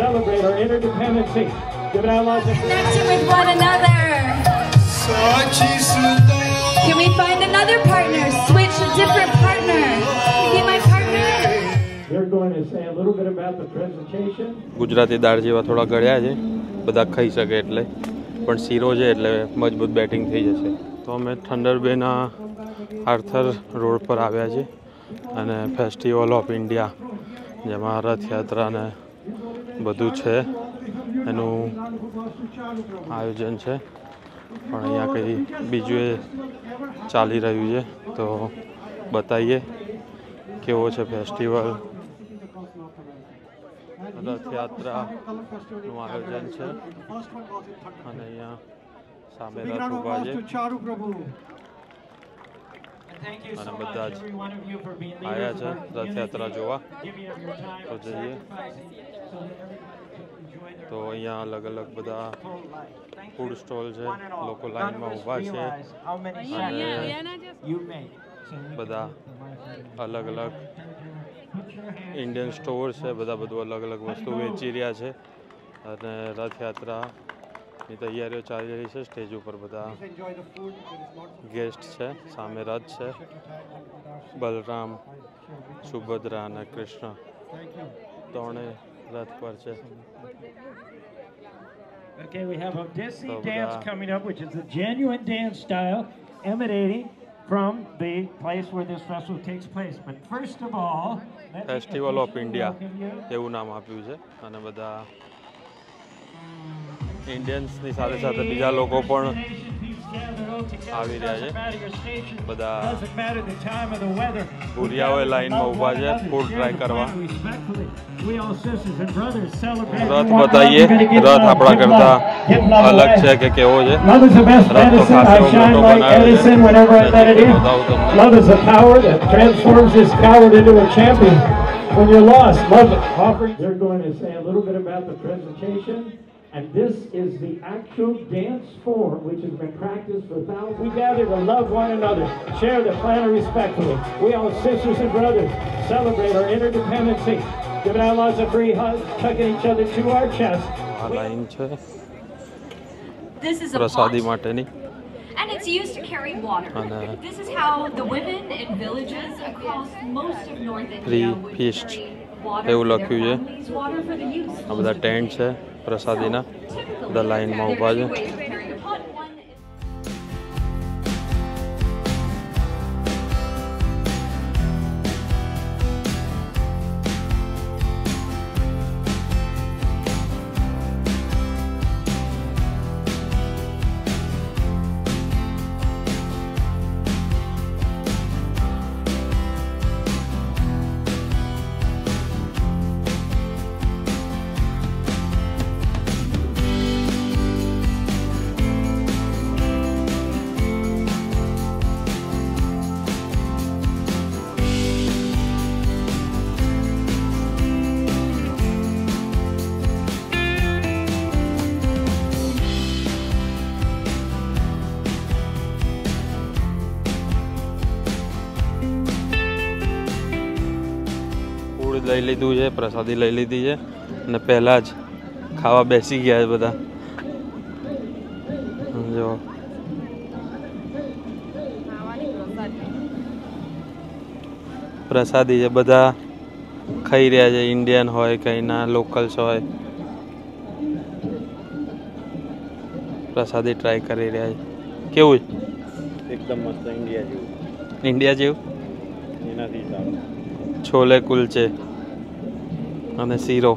celebrate our interdependency. Give it out loud. Connecting with one another. Can we find another partner? Switch a different partner. Be my partner. They're going to say a little bit about the presentation. Gujarati દાળ જેવા થોડા ગળ્યા છે બધા ખાઈ શકે એટલે પણ શીરો છે એટલે મજબૂત બેટિંગ થઈ જશે તો અમે થંડરબેના આર્થર રોડ પર આવ્યા છીએ અને ફેસ્ટિવલ ઓફ ઇન્ડિયા જેમાં રથયાત્રા ને બધું છે. એનું આયોજન છે. પણ અહીંયા કંઈ બીજું એ ચાલી રહ્યું છે. તો બતાવીએ કેવો છે ફેસ્ટિવલ રથયાત્રાનું આયોજન છે. અને અહીંયા સામે રથ ઊભા છે. અને બધા જ આવ્યા છે રથયાત્રા જોવા. તો જઈએ. તો અહીંયા અલગ અલગ બધા ફૂડ સ્ટોલ છે લોકો લાઈનમાં ઊભા છે. અને બધા અલગ અલગ ઇન્ડિયન સ્ટોર છે બધા બધું અલગ અલગ વસ્તુ વેચી રહ્યા છે. અને રથયાત્રાની તૈયારીઓ ચાલી રહી છે સ્ટેજ ઉપર બધા ગેસ્ટ છે સામે રથ છે. બલરામ સુભદ્રા અને કૃષ્ણ. ત્રણેય રથ પર છે Okay, we have Odysseus So, dance uh, coming up, which is the genuine dance style emanating from the place where this festival takes place. But first of all, let me festival of officially India welcome you. એવું નામ આપ્યું છે અને બધા ઇન્ડિયન્સની સાથે સાથે બીજા લોકો પણ આવી રહ્યા છે બધા ભૂરિયાઓએ લાઈનમાં ઊભા છે ફૂડ ટ્રાય કરવા રથ બતાવીએ રથ આપણા કરતા અલગ છે કે કેવો છે Love is the best રથ તો medicine. I ખાસો shine મોટો like બનાવ્યો Edison છે whenever I let it in. બતાવું તમને Love is the power that transforms this coward into a champion. When you're lost, love it. Offering. They're going to say a little bit about the presentation. And this is the actual dance form which has been practiced for thousands. We gather to love one another, share the planet respectfully. We all sisters and brothers celebrate our interdependency, giving out lots of free hugs, tucking each other to our chest. આ line છે This is a પ્રસાદી pot, માટેની and it's used to carry water. And, uh, This is how the women in villages across most of North Free India would feast. carry water એવું for their લખ્યું છે. families, water for the youth. આ બધા tent છે પ્રસાદીના બધા લાઈનમાં ઊભા છે. લઈ લીધું છે પ્રસાદી લઈ લીધી છે અને પહેલાં જ ખાવા બેસી ગયા છે બધા. જો. પ્રસાદી છે બધા ખાઈ રહ્યા છે ઇન્ડિયન હોય કંઈના લોકલ્સ હોય. પ્રસાદી ટ્રાય કરી રહ્યા છે. કેવું છે? એકદમ મસ્ત ઇન્ડિયા જેવું. ઇન્ડિયા જેવું? એનાથી સારું. છોલે કુલચે. અને શીરો.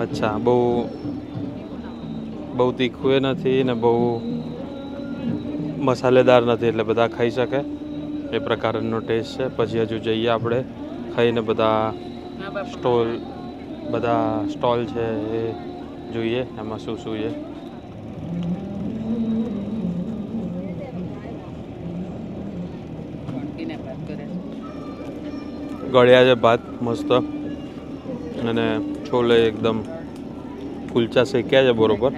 અચ્છા બહુ બહુ તીખું એ નથી ને બહુ મસાલેદાર નથી એટલે બધા ખાઈ શકે. એ પ્રકારનો ટેસ્ટ છે. પછી હજુ જઈએ આપણે ખાઈને બધા સ્ટોલ બધા સ્ટોલ છે એ જોઈએ એમાં શું શું છે. ગળ્યા છે ભાત, મસ્ત. અને છોલે એકદમ કુલચા શેક્યા છે બરોબર.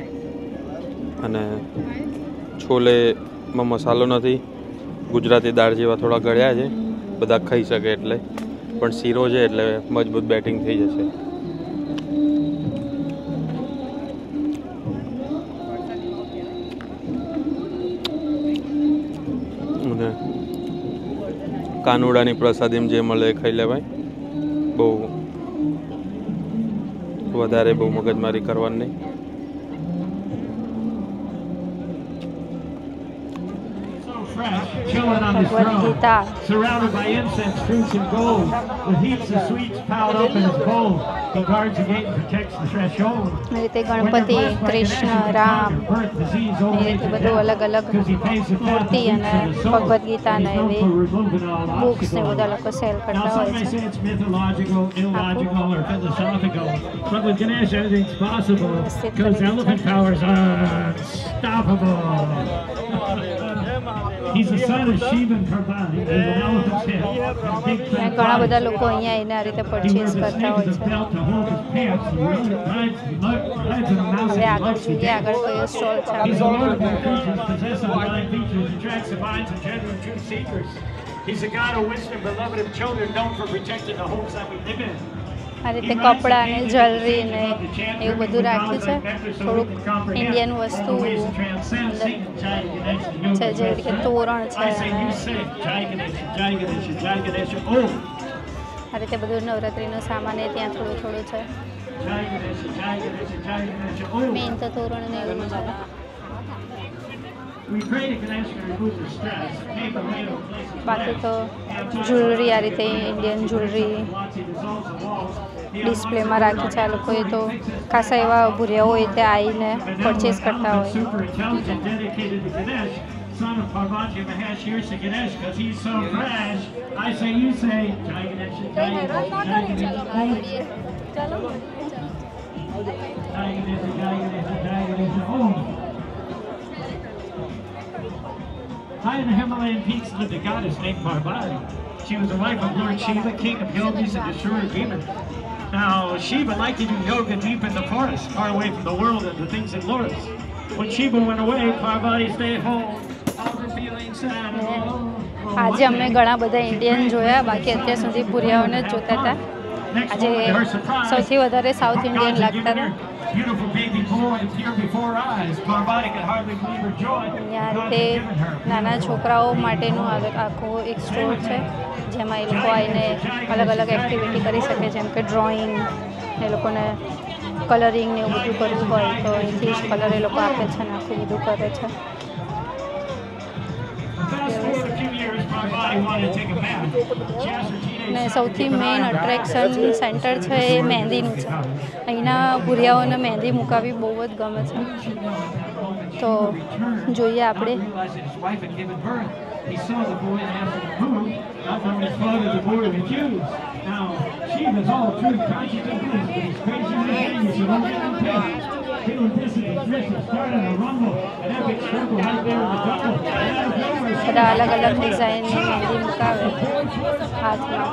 અને છોલેમાં મસાલો નથી. ગુજરાતી દાળ જેવા થોડા ગળ્યા છે. બધા ખાઈ શકે એટલે. પણ શીરો છે એટલે મજબૂત બેટિંગ થઈ જશે. કાનુડાની પ્રસાદીમાં જે મળે ખાઈ લેવાય. બહુ વધારે બહુ મગજમારી કરવાની નહીં. Fresh, chilling on his Bhagavad throne, Gita surrounded by incense, fruits, and gold, with heaps of sweets piled up in his bowl. He guards the gate and protects the threshold. એ રીતે ગણપતિ કૃષ્ણ રામ એ રીતે બધું અલગ અલગ મૂર્તિ અને ભગવદ્ ગીતાના એવી બુક્સ ને બધા લોકો સેલ Now, કરતા some હોય may છે say it's mythological, illogical, or philosophical, but with Ganesh, anything's possible because elephant powers are unstoppable. He's the son of Shiva and Parvati. He's an elephant's head. and big અને fat ઘણા બધા body. લોકો અહીંયા આવીને આ રીતે He purchase wears a કરતા snake હોય as a છે belt to hold his pants. He rides, rides, rides in a mouse હવે and આગળ loves to જોઈએ આગળ dance. કયો સ્ટોલ છે He's a આપણે lord of all creatures, possessing divine features, attracts the minds of genuine truth seekers. He's a god of wisdom, beloved of children, known for protecting the homes that we live in. આ રીતે કપડાં ને jewellery ને એવું બધું રાખ્યું છે. થોડુંક ઇન્ડિયન વસ્તુ છે, જેવી રીતે તોરણ છે. આ રીતે બધું નવરાત્રિનો સામાન એ ત્યાં થોડું થોડું છે. મેઇન તો તોરણ ને એવું છે. બાકી તો જ્વેલરી આ રીતે ઇન્ડિયન જ્વેલરી ડિસ્પ્લેમાં રાખી છે આ લોકોએ તો ખાસા એવા ભૂર્યા હોય તે આવીને પરચેસ કરતા હોય Ganesh, son of Parvati Mahesh. Here's to Ganesh because he's so fresh. I say, you say, Jai Ganesh, Jai Ganesh, Jai Ganesh. Jai Ganesh, Jai Ganesh, Jai Ganesha. Oh. High in the Himalayan peaks lived a goddess named Parvati. She was the wife of Lord Shiva, king of yogis and Ashura demon. Now, Shiva liked to do yoga deep in the forest, far away from the world and the things it lures. When Shiva went away, Parvati stayed home. All the feelings sad and alone. આજે અમે ઘણા બધા Indian જોયા બાકી અત્યાર સુધી ભૂરિયાઓને જ જોતા હતા Next આજે moment, to her surprise, સૌથી વધારે south the Indian gods had લાગતા given હતા given her. નાના છોકરાઓ માટેનું આખું એક સ્ટોર છે જેમાં એ લોકો આવીને અલગ અલગ એક્ટિવિટી કરી શકે જેમ કે ડ્રોઈંગ એ લોકોને કલરિંગ ને એવું બધું કરવું હોય તો અહીંથી જ કલર એ લોકો આપે છે ને આખું બધું કરે છે Fast forward a few years, Parvati wanted to take a bath. She asked her teenage ને son to સૌથી મેઇન અટ્રેક્શન સેન્ટર છે એ મહેંદીનું છે અહીંના ભૂરિયાઓને મહેંદી મુકાવી બહુ જ ગમે છે તો જોઈએ આપણે to. Feeling wrist, it started a rumble, an epic circle right there in the jungle. બધા અલગ અલગ ડિઝાઇનની મહેંદી મુકાવે હાથમાં.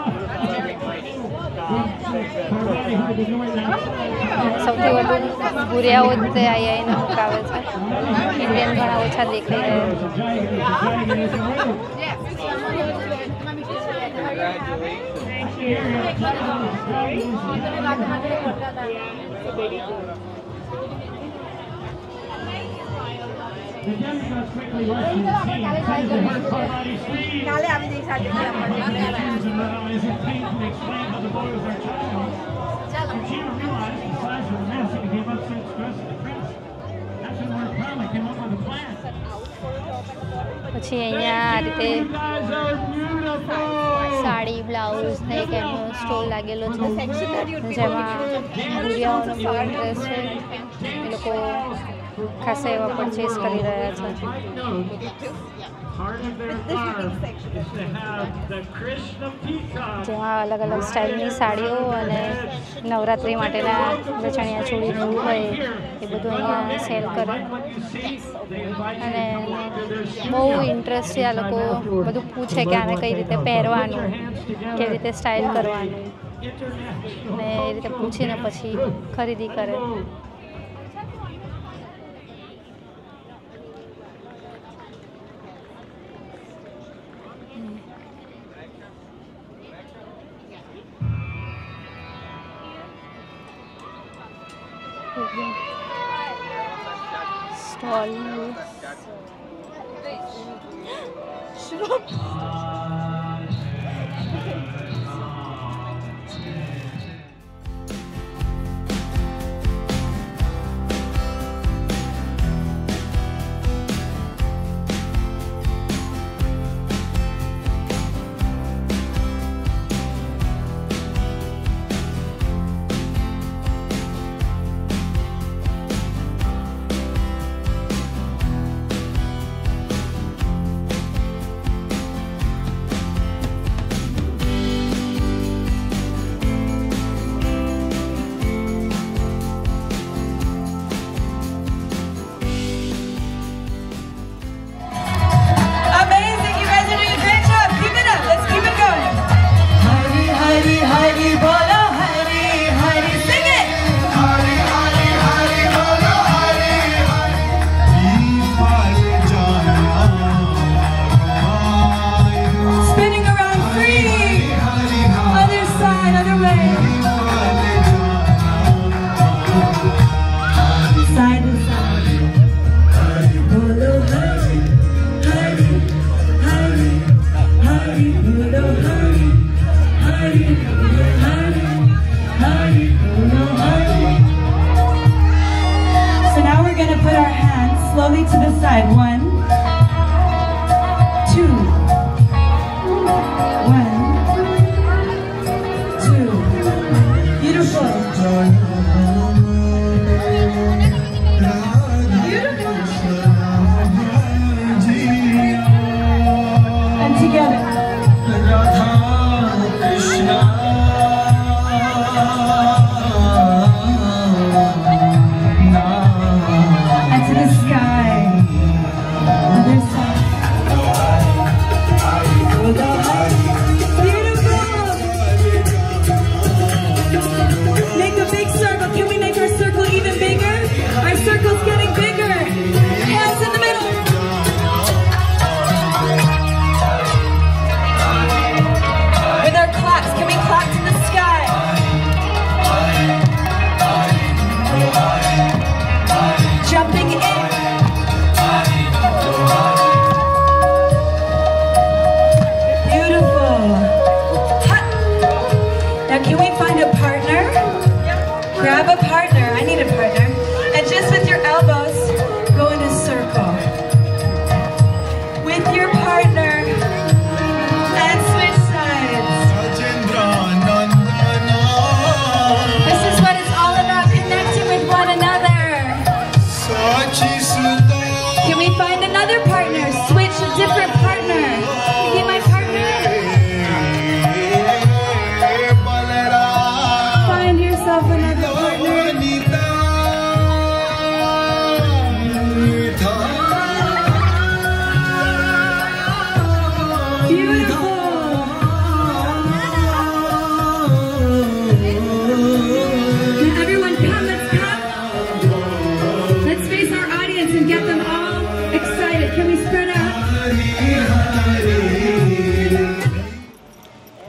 સૌથી વધુ ભૂરિયાઓ જ તે આઈ આઈને મુકાવે છે. ઇન્ડિયન ઘણા ઓછા દેખાઈ રહ્યા છે. પછી અહીંયા આ! સાડી બ્લાઉઝ ને એક એમનો સ્ટોલ લાગેલો છે જેમાં બહુ ઇન્ટરેસ્ટ છે એ લોકો ખાસા એવા પરચેસ કરી રહ્યા છે. જેમાં અલગ અલગ સ્ટાઇલની સાડીઓ અને નવરાત્રિ માટેના ચણિયા ચોળી હોય, એ બધું અહીંયા સેલ કરે અને બહુ ઇન્ટરેસ્ટ છે આ લોકો બધું પૂછે કે આને કઈ રીતે પહેરવાનું, કેવી રીતે સ્ટાઇલ કરવાનું. ને એ રીતે પૂછીને પછી ખરીદી કરે 白ロ to the side. One. Grab a partner.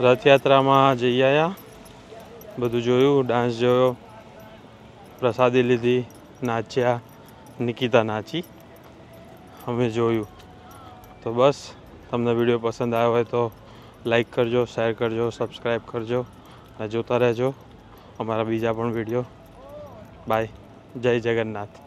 રથયાત્રામાં જઈ આવ્યા બધું જોયું ડાન્સ જોયો, પ્રસાદી લીધી, નાચ્યા, નિકિતા નાચી. અમે જોયું. તો બસ, તમને વીડિયો પસંદ આવ્યો હોય તો લાઈક કરજો શેર કરજો સબસ્ક્રાઈબ કરજો અને જોતા રહેજો અમારા બીજા પણ વીડિયો. બાય જય જગન્નાથ.